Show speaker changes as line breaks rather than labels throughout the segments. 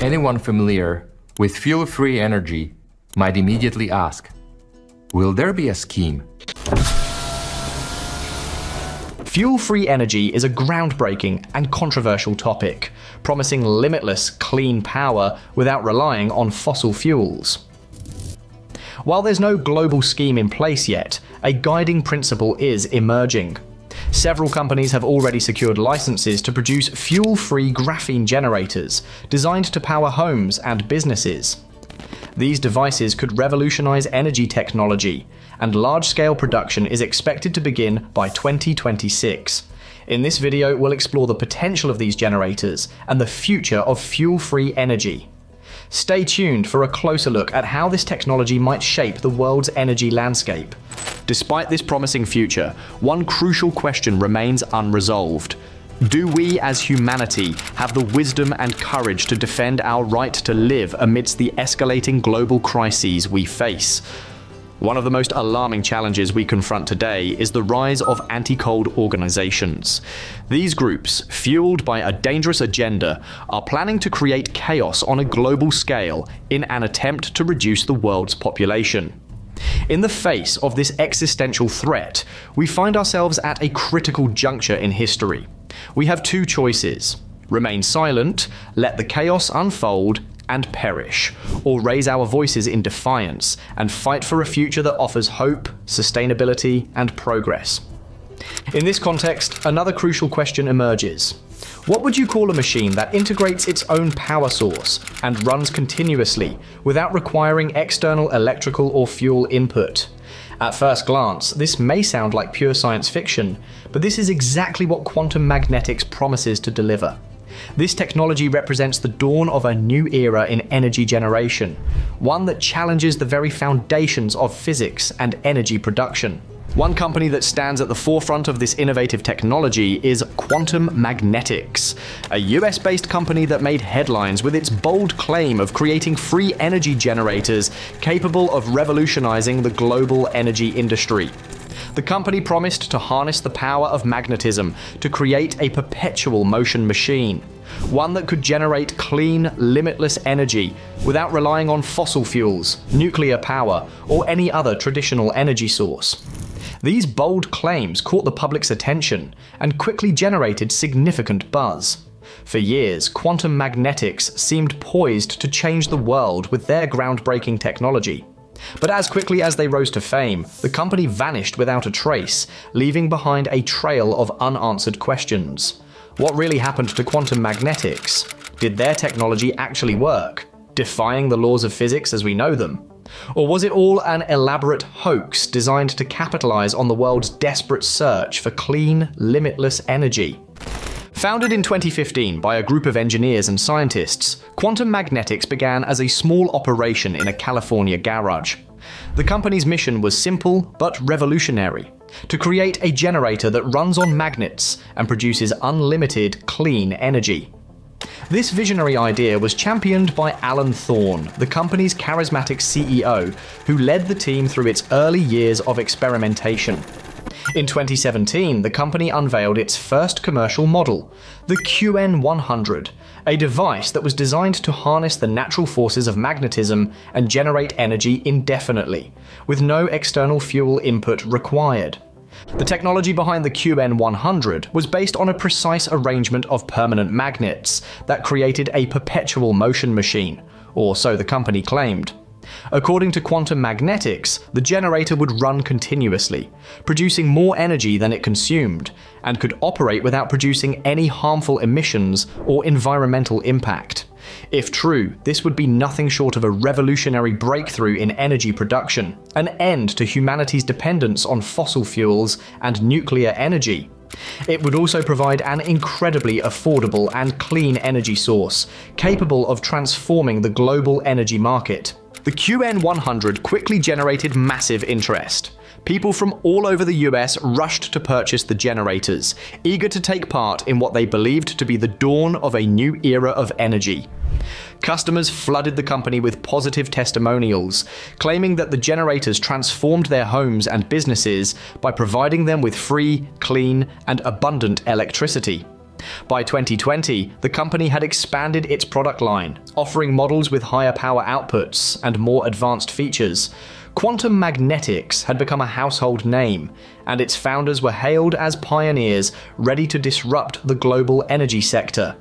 Anyone familiar with fuel free energy might immediately ask Will there be a scheme?
Fuel free energy is a groundbreaking and controversial topic, promising limitless clean power without relying on fossil fuels. While there's no global scheme in place yet, a guiding principle is emerging. Several companies have already secured licenses to produce fuel free graphene generators designed to power homes and businesses. These devices could revolutionize energy technology, and large scale production is expected to begin by 2026. In this video, we'll explore the potential of these generators and the future of fuel free energy. Stay tuned for a closer look at how this technology might shape the world's energy landscape. Despite this promising future, one crucial question remains unresolved. Do we as humanity have the wisdom and courage to defend our right to live amidst the escalating global crises we face? One of the most alarming challenges we confront today is the rise of anti cold organizations. These groups, fueled by a dangerous agenda, are planning to create chaos on a global scale in an attempt to reduce the world's population. In the face of this existential threat, we find ourselves at a critical juncture in history. We have two choices remain silent, let the chaos unfold, and perish, or raise our voices in defiance and fight for a future that offers hope, sustainability, and progress. In this context, another crucial question emerges. What would you call a machine that integrates its own power source and runs continuously without requiring external electrical or fuel input? At first glance, this may sound like pure science fiction, but this is exactly what quantum magnetics promises to deliver. This technology represents the dawn of a new era in energy generation, one that challenges the very foundations of physics and energy production. One company that stands at the forefront of this innovative technology is Quantum Magnetics, a US based company that made headlines with its bold claim of creating free energy generators capable of revolutionizing the global energy industry. The company promised to harness the power of magnetism to create a perpetual motion machine, one that could generate clean, limitless energy without relying on fossil fuels, nuclear power, or any other traditional energy source. These bold claims caught the public's attention and quickly generated significant buzz. For years, quantum magnetics seemed poised to change the world with their groundbreaking technology. But as quickly as they rose to fame, the company vanished without a trace, leaving behind a trail of unanswered questions. What really happened to quantum magnetics? Did their technology actually work, defying the laws of physics as we know them? Or was it all an elaborate hoax designed to capitalize on the world's desperate search for clean, limitless energy? Founded in 2015 by a group of engineers and scientists, Quantum Magnetics began as a small operation in a California garage. The company's mission was simple but revolutionary to create a generator that runs on magnets and produces unlimited clean energy. This visionary idea was championed by Alan Thorne, the company's charismatic CEO, who led the team through its early years of experimentation. In 2017, the company unveiled its first commercial model, the QN100, a device that was designed to harness the natural forces of magnetism and generate energy indefinitely, with no external fuel input required. The technology behind the QN100 was based on a precise arrangement of permanent magnets that created a perpetual motion machine, or so the company claimed. According to quantum magnetics, the generator would run continuously, producing more energy than it consumed, and could operate without producing any harmful emissions or environmental impact. If true, this would be nothing short of a revolutionary breakthrough in energy production, an end to humanity's dependence on fossil fuels and nuclear energy. It would also provide an incredibly affordable and clean energy source, capable of transforming the global energy market. The QN100 quickly generated massive interest. People from all over the US rushed to purchase the generators, eager to take part in what they believed to be the dawn of a new era of energy. Customers flooded the company with positive testimonials, claiming that the generators transformed their homes and businesses by providing them with free, clean, and abundant electricity. By 2020, the company had expanded its product line, offering models with higher power outputs and more advanced features. Quantum Magnetics had become a household name, and its founders were hailed as pioneers ready to disrupt the global energy sector.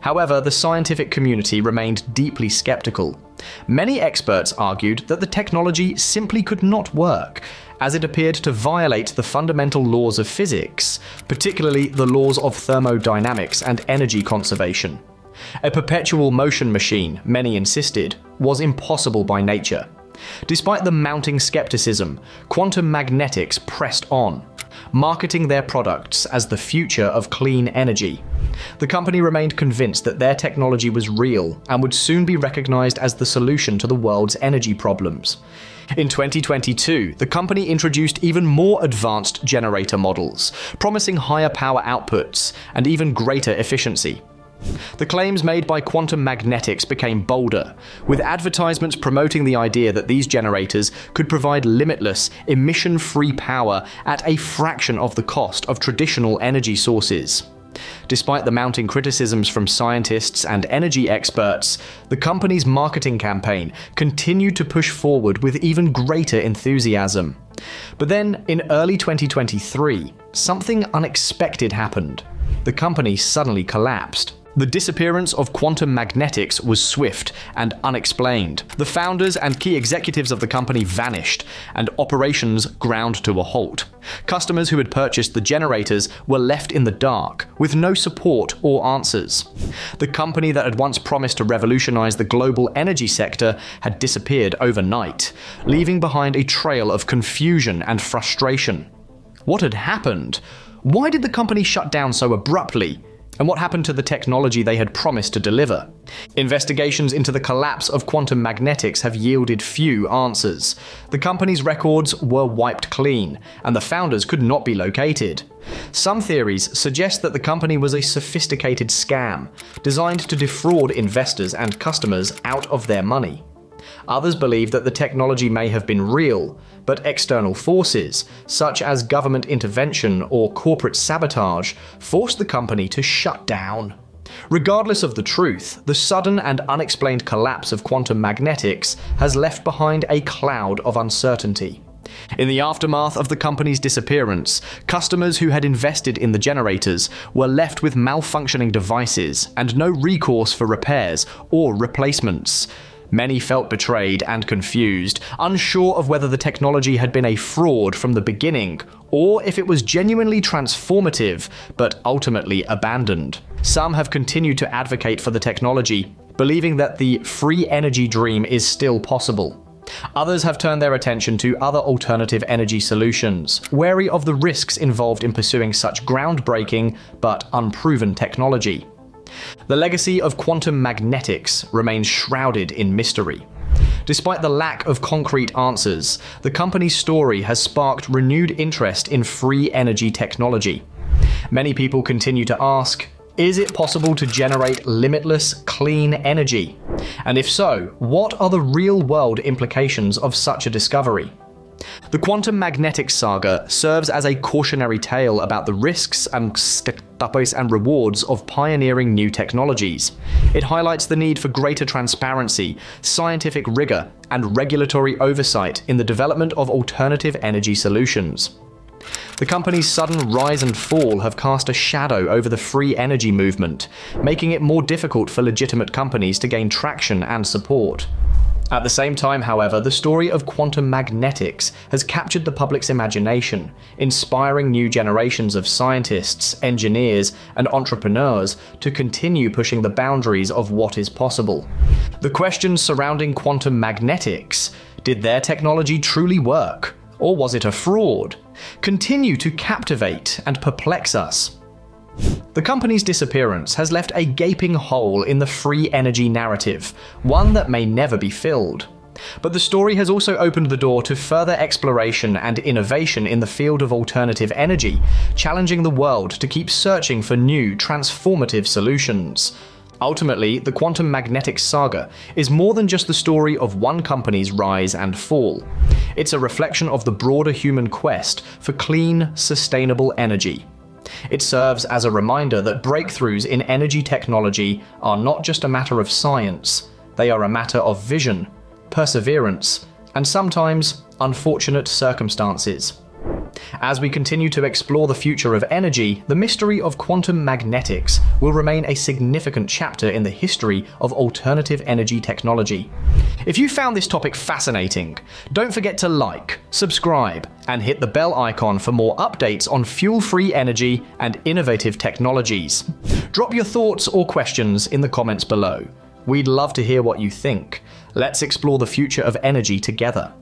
However, the scientific community remained deeply skeptical. Many experts argued that the technology simply could not work, as it appeared to violate the fundamental laws of physics, particularly the laws of thermodynamics and energy conservation. A perpetual motion machine, many insisted, was impossible by nature. Despite the mounting skepticism, quantum magnetics pressed on, marketing their products as the future of clean energy. The company remained convinced that their technology was real and would soon be recognized as the solution to the world's energy problems. In 2022, the company introduced even more advanced generator models, promising higher power outputs and even greater efficiency. The claims made by Quantum Magnetics became bolder, with advertisements promoting the idea that these generators could provide limitless, emission free power at a fraction of the cost of traditional energy sources. Despite the mounting criticisms from scientists and energy experts, the company's marketing campaign continued to push forward with even greater enthusiasm. But then, in early 2023, something unexpected happened. The company suddenly collapsed. The disappearance of quantum magnetics was swift and unexplained. The founders and key executives of the company vanished, and operations ground to a halt. Customers who had purchased the generators were left in the dark, with no support or answers. The company that had once promised to revolutionize the global energy sector had disappeared overnight, leaving behind a trail of confusion and frustration. What had happened? Why did the company shut down so abruptly? And what happened to the technology they had promised to deliver? Investigations into the collapse of quantum magnetics have yielded few answers. The company's records were wiped clean, and the founders could not be located. Some theories suggest that the company was a sophisticated scam, designed to defraud investors and customers out of their money. Others believe that the technology may have been real, but external forces, such as government intervention or corporate sabotage, forced the company to shut down. Regardless of the truth, the sudden and unexplained collapse of quantum magnetics has left behind a cloud of uncertainty. In the aftermath of the company's disappearance, customers who had invested in the generators were left with malfunctioning devices and no recourse for repairs or replacements. Many felt betrayed and confused, unsure of whether the technology had been a fraud from the beginning, or if it was genuinely transformative, but ultimately abandoned. Some have continued to advocate for the technology, believing that the free energy dream is still possible. Others have turned their attention to other alternative energy solutions, wary of the risks involved in pursuing such groundbreaking but unproven technology. The legacy of quantum magnetics remains shrouded in mystery. Despite the lack of concrete answers, the company's story has sparked renewed interest in free energy technology. Many people continue to ask is it possible to generate limitless, clean energy? And if so, what are the real world implications of such a discovery? The quantum magnetics saga serves as a cautionary tale about the risks and and rewards of pioneering new technologies. It highlights the need for greater transparency, scientific rigor, and regulatory oversight in the development of alternative energy solutions. The company's sudden rise and fall have cast a shadow over the free energy movement, making it more difficult for legitimate companies to gain traction and support. At the same time, however, the story of quantum magnetics has captured the public's imagination, inspiring new generations of scientists, engineers, and entrepreneurs to continue pushing the boundaries of what is possible. The questions surrounding quantum magnetics did their technology truly work? Or was it a fraud? Continue to captivate and perplex us. The company's disappearance has left a gaping hole in the free energy narrative, one that may never be filled. But the story has also opened the door to further exploration and innovation in the field of alternative energy, challenging the world to keep searching for new, transformative solutions. Ultimately, the quantum magnetic saga is more than just the story of one company's rise and fall. It's a reflection of the broader human quest for clean, sustainable energy. It serves as a reminder that breakthroughs in energy technology are not just a matter of science, they are a matter of vision, perseverance, and sometimes unfortunate circumstances. As we continue to explore the future of energy, the mystery of quantum magnetics will remain a significant chapter in the history of alternative energy technology. If you found this topic fascinating, don't forget to like, subscribe, and hit the bell icon for more updates on fuel free energy and innovative technologies. Drop your thoughts or questions in the comments below. We'd love to hear what you think. Let's explore the future of energy together.